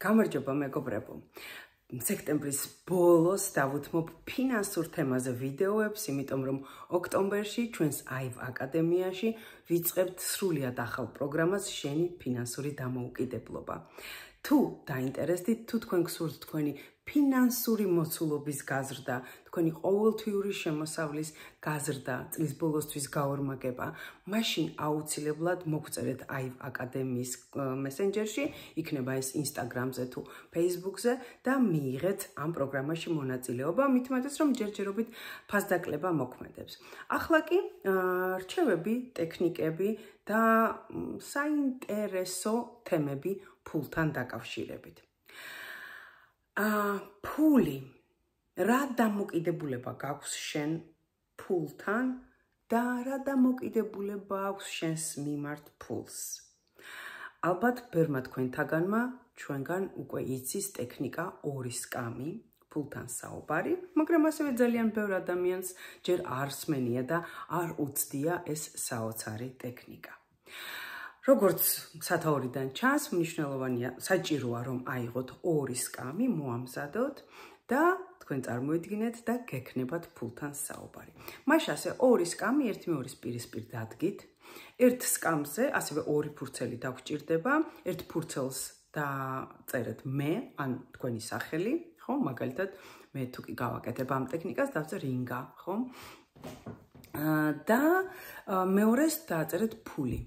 გამარჯობა მეგობრებო. სექტემბრის ბოლოს დავუთმობ ფინანსურ თემაზე ვიდეოებს, იმიტომ რომ ოქტომბერში ჩვენს აივ აკადემიაში ვიწყებთ სრულიად ახალ პროგრამას შენი ფინანსური დამოუკიდებლობა. თუ დაინტერესდით, თუ თქვენ გსურთ თქვენი ფინანსური მოცულობის გაზრდა, თქვენი ყოველთვიური შემოსავლის გაზრდა, წლის ბოლოსთვის გაორმაგება, მაშინ აუცილებლად მოგწერეთ აი აკადემიის მესენჯერში, იქნება ეს Instagram-ზე თუ Facebook-ზე და მიიღეთ ამ პროგრამაში მონაწილეობა, მithumetes რომ ჯერჯერობით ფასდაკლება მოქმედებს. ახლა კი რჩევები, ტექნიკები და საინტერესო თემები ფულთან დაკავშირებით. აა ფული რა დამოკიდებულება გაქვს შენ ფულთან და რა დამოკიდებულება აქვს შენს მიმართ ფულს ალბათ ბერმა თქვენთაგანმა ჩვენგან უკვე იცის ტექნიკა ორი სკამი ფულთან საუბარი მაგრამ ასევე ძალიან ბევრ ადამიანს ჯერ არ სმენია და არ უცდია ეს საოცარი ტექნიკა როგორც სათაურიდან ჩანს, მნიშვნელოვანია საჭიროა რომ აიღოთ ორი სკამი, მოამზადოთ და თქვენ წარმოიდგინეთ და გექნებათ ფულთან საუბარი. მაშინ ასე ორი სკამი ერთი მეორის პირისპირ დადგით. ერთ სკამზე ასევე ორი ფურცელი დაგჭირდება, ერთ ფურცელს და წერეთ მე, ან თქვენი სახელი, ხო? მაგალითად, მე თუ კი გავაკეთებ ამ ტექნიკას, დავწერ რინგა, ხო? და მეორეს დაწერეთ ფული.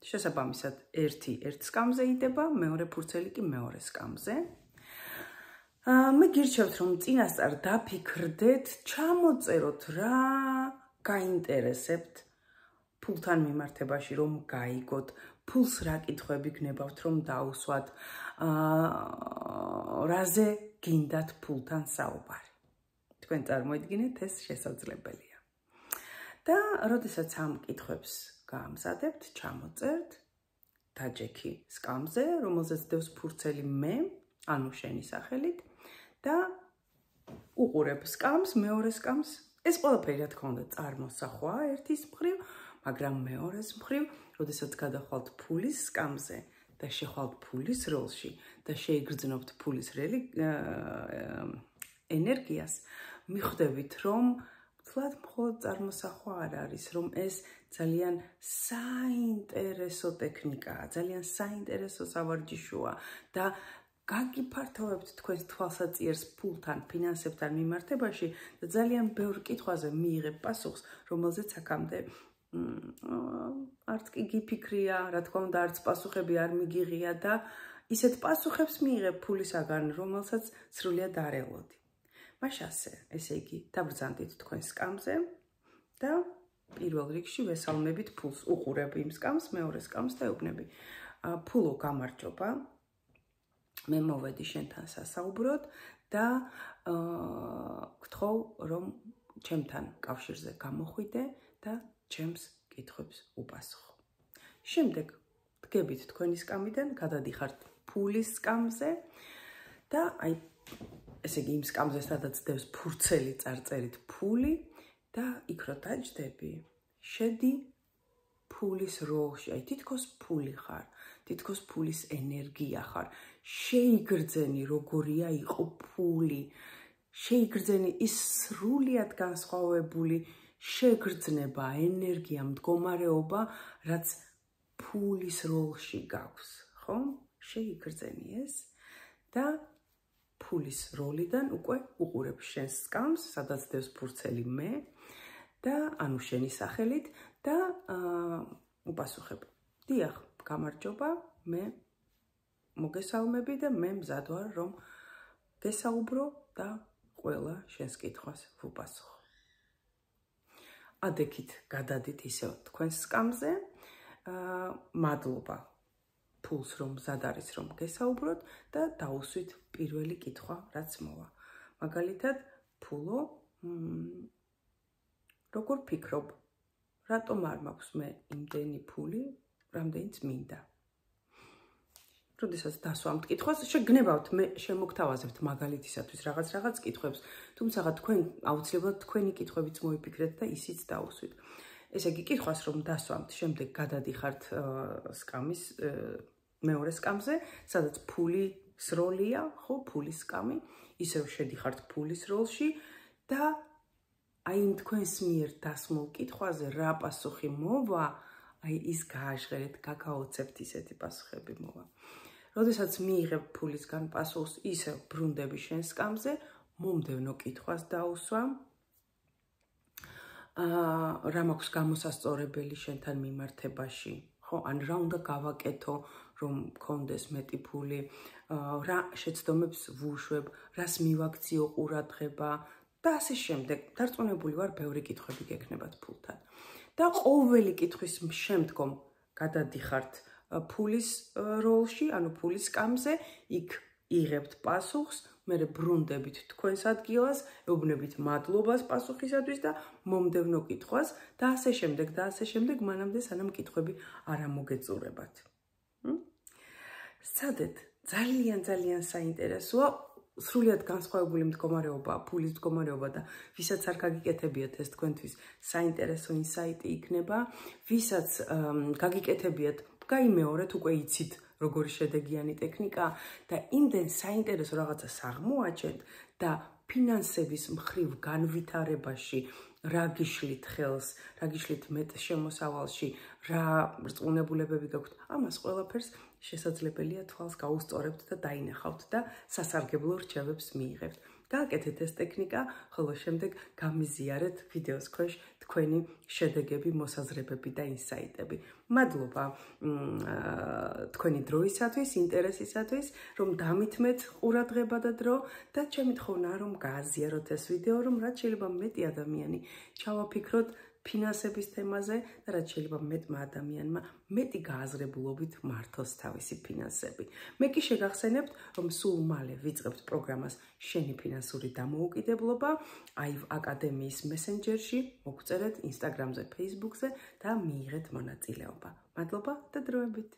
შესაბამისად, ერთი ერთ სკამზე იდება, მეორე ფურცელი კი მეორე სკამზე. აა მე გირჩევთ, რომ წინასწარ დაფიქრდეთ, ჩამოწეროთ რა გაინტერესებთ ფულთან მიმართებაში, რომ გაიგოთ, ფულს რა კითხვები გნებავთ, რომ დაუსვათ, აა რაზე გინდათ ფულთან საუბარი. თქვენ წარმოიდგინეთ, ეს შესაძლებელია. და როდესაც ამ კითხვებს გაამზადებთ, ჩამოწერთ დაჯექი სკამზე, რომელზეც დევს ფურცელი მე, ანუ შენი სახელით და უყურებ სკამს, მეორე სკამს. ეს ყველაფერი რა თქმა უნდა წარმოსახვა ერთის მხრივ, მაგრამ მეორეს მხრივ, როდესაც გადახვალთ ფულის სკამზე და შეხვალთ ფულის როლში და შეიგრძნობთ ფულის რელი ენერგიას, მიხვდებით რომ თლად მხოლოდ წარმოსახვა არ არის, რომ ეს ძალიან საინტერესო ტექნიკაა, ძალიან საინტერესო სავარჯიშოა და გაგიფართოვებთ თქვენს თვალსაჩინოს ფულთან, ფინანსებთან მიმართებაში და ძალიან ბევრ კითხვაზე მიიღებ პასუხს, რომელზეც აქამდე არც კი გიფიქრია, რა თქმა უნდა, არც პასუხები არ მიგიღია და ისეთ პასუხებს მიიღებ ფულისაგან, რომელსაც სრულიად არ ელოდი. მაშასე, ესე იგი, დაბრძანდით თქვენ სკამზე და პირველ რიგში ვესალმებით ფულს, უყურებ იმ სკამს, მეორე სკამს და ეუბნები. ფულო გამარჯობა. მე მოვედი შენთან სასაუბროდ და აა გთხოვ რომ ჩემთან კავშირზე გამოხვიდე და ჩემს კითხვებს უპასუხო. შემდეგ დგებით თქვენი სკამიდან, გადადიხართ ფულის სკამზე და აი ესე იგი იმ სკამზე სადაც დევს ფურცელი წარწერით ფული და იქ რო დაждები შედი ფულის როლში აი თითქოს ფული ხარ თითქოს ფულის ენერგია ხარ. შეიგრძენი როგორია იყო ფული შეიგრძენი ის სრულიად განსხვავებული შეგრძნება ენერგია მდგომარეობა რაც ფულის როლში გაქვს ხო შეიგრძენი ეს და ფულის როლიდან უკვე უყურებ შენს სკამს, სადაც დევს ფურცელი მე და ანუ შენი სახელით და აა უპასუხებ. დიახ, გამარჯობა, მე მოგესალმები და მე მზად ვარ რომ გესაუბრო და ყველა შენს კითხვას ვუპასუხო. ადექით გადადით ისევ თქვენს სკამზე. აა მადლობა ფულს რომ მზად არის რომ გესაუბროთ და დაუსვით პირველი კითხვა რაც მოვა. მაგალითად, ფულო როგორ ფიქრობ? რატომ არ მაქვს მე იმდენი ფული, რამდენიც მინდა? როდესაც დასვამთ კითხვას, შეგნებავთ მე შემოგთავაზებთ მაგალითისათვის რაღაც რაღაც კითხვებს, თუმცა თქვენ აუცილებლად თქვენი კითხვებიც მოიფიქრეთ და ისიც დაუსვით. ესე იგი, კითხვას რომ დასვამთ, შემდეგ გადადიხართ სკამის მეორე სკამზე, სადაც ფული სროლია, ხო, ფულის სკამი, ისევ შედიხართ ფულის როლში და აი თქვენს მიერ დასმულ კითხვაზე რა პასუხი მოვა, აი ის გააჟღერეთ, გაგაოცებთ ისეთი პასუხები მოვა. როდესაც მიიღებ ფულისგან პასუხს, ისევ ბრუნდები შენ სკამზე, მომდევნო კითხვას დაუსვა. აა რა მაქვს გამოსასწორებელი შენთან მიმართებაში? ხო, ან რა უნდა გავაკეთო, რომ მქონდეს მეტი ფული? აა რა შეცდომებს ვუშვებ, რას მივაქციო ყურადღება და ასე შემდეგ. დარწმუნებული ვარ, ბევრი კითხვები გექნებათ ფულთან. და ყოველი კითხვის შემდგომ გადადიხართ ფულის როლში, ანუ ფულის კამზე, იქ იღებთ პასუხს, მე ბრუნდებით თქვენს ადგილას, ეუბნებით მადლობას პასუხისათვის და მომდევნო კითხვას და ასე შემდეგ და ასე შემდეგ მანამდე სანამ კითხვები არ ამოგეწურებათ. სცადეთ, ძალიან ძალიან საინტერესოა სრულიად განსხვავებული მდგომარეობა, ფულის მდგომარეობა და ვისაც არ გაგიკეთებიათ ეს თქვენთვის საინტერესო ინსაიტი იქნება, ვისაც გაგიკეთებიათ, გაიმეორეთ, უკვე იცით როგორი შედეგიანი ტექნიკა და იმდენ საინტერესო რაღაცა საღმოაჩენთ და ფინანსების მხრივ განვითარებაში რა გიშლით ხელს, რა გიშლით მეტ შემოსავალში, რა რწმუნებულებები გაქვთ, ამას ყველაფერს შესაძლებელია თვალს გაუსწორებთ და დაინახავთ და სასარგებლო რჩევებს მიიღებთ. გააკეთეთ ეს ტექნიკა, ხოლო შემდეგ გამიზიარეთ ვიდეოს ქვეშ თქვენი შედეგები, მოსაზრებები და ინსაიტები. მადლობა თქვენი დროისათვის, ინტერესისათვის, რომ დამithmet ყურადღება და დრო და ჩემი თხოვნა რომ გააზიაროთ ეს ვიდეო, რომ რაც შეიძლება მეტი ადამიანი ჩავაფიქროთ ფინანსების თემაზე და რაც შეიძლება მეტმა ადამიანმა მეტი გააზრებულობით მართოს თავისი ფინანსები. მე კი შეგახსენებთ, რომ სულ მალე ვიწყებთ პროგრამას შენი ფინანსური დამოუკიდებლობა აი აკადემიის მესენჯერში, მოგწერეთ Instagram-ზე, Facebook-ზე და მიიღეთ მონაწილეობა. მადლობა და დროებით.